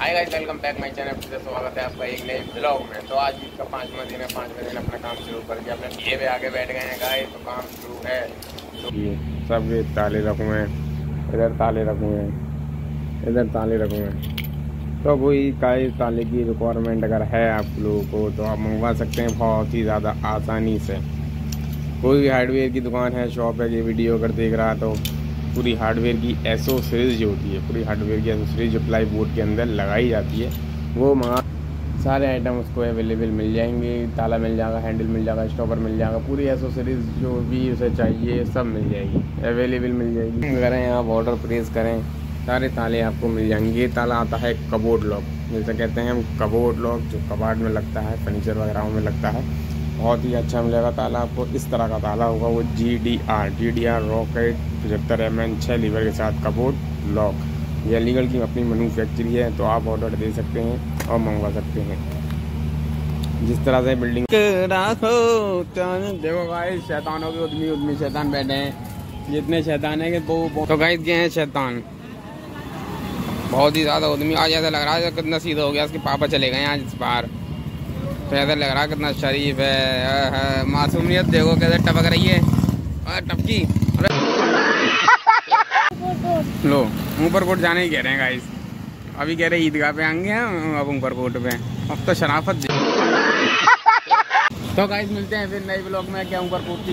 Hi guys welcome back my channel फिर स्वागत है आपका एक नए ब्लॉग में। तो आज इसका पाँचवा दिन है, पांचवा दिन अपना काम शुरू कर दिया अपने ये पे आगे बैठ गए हैं गाइस तो काम शुरू है। तो सब ये ताले रखे हैं। इधर ताले रखे हैं। इधर ताले रखे हैं। तो कोई काई ताले की रिक्वायरमेंट अगर है आप लोगों को तो आप मंगवा सकते हैं बहुत ही ज़्यादा आसानी से। कोई भी हार्डवेयर की दुकान है शॉप है, ये वीडियो अगर देख रहा तो पूरी हार्डवेयर की एसोसरीज जो होती है, पूरी हार्डवेयर की एसोसरीज जो प्लाई बोर्ड के अंदर लगाई जाती है, वो मंगा सारे आइटम उसको अवेलेबल मिल जाएँगे, ताला मिल जाएगा हैंडल मिल जाएगा स्टॉपर मिल जाएगा, पूरी एसोसरीज जो भी उसे चाहिए, सब मिल जाएगी अवेलेबल मिल जाएगी। करें आप ऑर्डर प्रेस करें, सारे ताले आपको मिल जाएँगे। ये ताला आता है कबोर्ड लॉक जैसे कहते हैं हम कबोर्ड लॉक जो कबाड़ में लगता है फर्नीचर वगैरह में लगता है। बहुत ही अच्छा मिलेगा ताला आपको। इस तरह का ताला होगा वो G D R G D R rocket पचहत्तर एम एन छः लीवर के साथ कबोर्ड लॉक ये अलीगढ़ की अपनी मैन्युफैक्चरी है तो आप ऑर्डर दे सकते हैं और मंगवा सकते हैं। जिस तरह से बिल्डिंग देखो भाई, शैतानों के उदमी उदमी शैतान बैठे हैं। जितने शैतान है वो तो गाइस गए हैं शैतान। बहुत ही ज़्यादा उदमी, आज ऐसा लग रहा है कितना सीधा हो गया उसके पापा चले गए आज इस बार। ऐसा लग रहा कितना शरीफ है मासूमियत देखो कैसे टपक रही है। टपकी। लो ऊपर कोट जाने ही कह रहे हैं गाइस अभी कह रहे ईदगाह पे आएँगे हम, अब ऊपर कोट पे। अब तो शराफत तो गाइस मिलते हैं फिर नए ब्लॉग में, क्या ऊपर कोट की